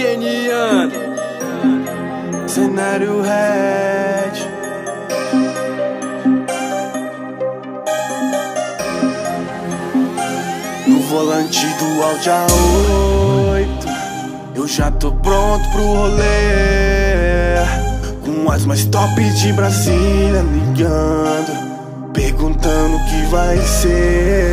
Keniano Cenário Red. No volante do Audi A8 Eu já tô pronto pro rolê. Com as mais top de Brasília ligando Perguntando o que vai ser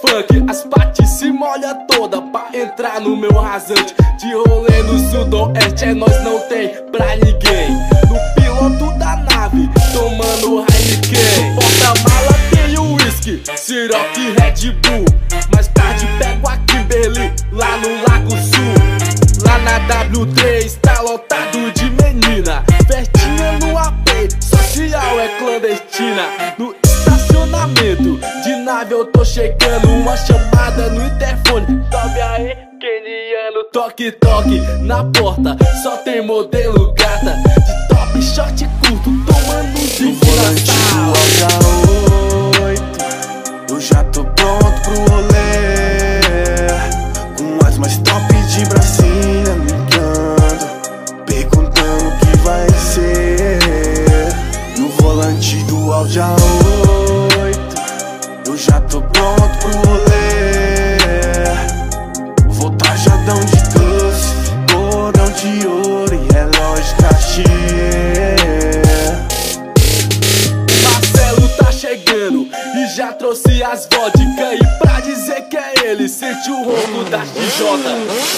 funk. As partes se molha toda pra entrar no meu rasante. De rolê no sudoeste é nós não tem pra ninguém. No piloto da nave tomando Heineken. Porta-mala tem o whisky, e Red Bull. Mais tarde pego a Kimberly lá no Lago Sul. Lá na W3 tá lotado nave eu tô chegando Uma chamada no interfone. Sobe aí, Keniano. Toque, toque na porta Só tem modelo gata. De top, short curto Tomando drink volante trouxe as vodka E pra dizer que é ele, sente o ronco da XJ.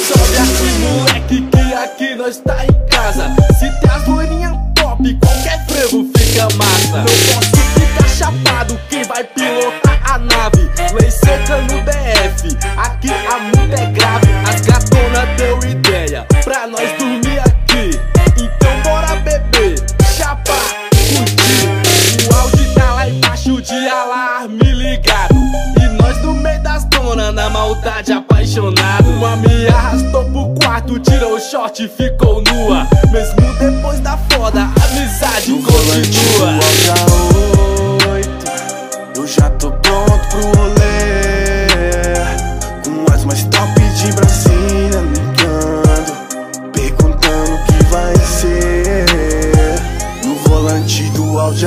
Sobe aqui moleque que aqui nós tá em casa. Se tem as loirinhas top, qualquer frevo fica massa. Não posso ficar chapado, quem vai pilotar a nave? Lei seca no DF, aqui a multa é grave short e ficou nua. Mesmo depois da foda, a amizade No volante do continua A8 Eu já tô pronto pro rolê. Com as mais top de Brasília ligando Perguntando o que vai ser. No volante do Audi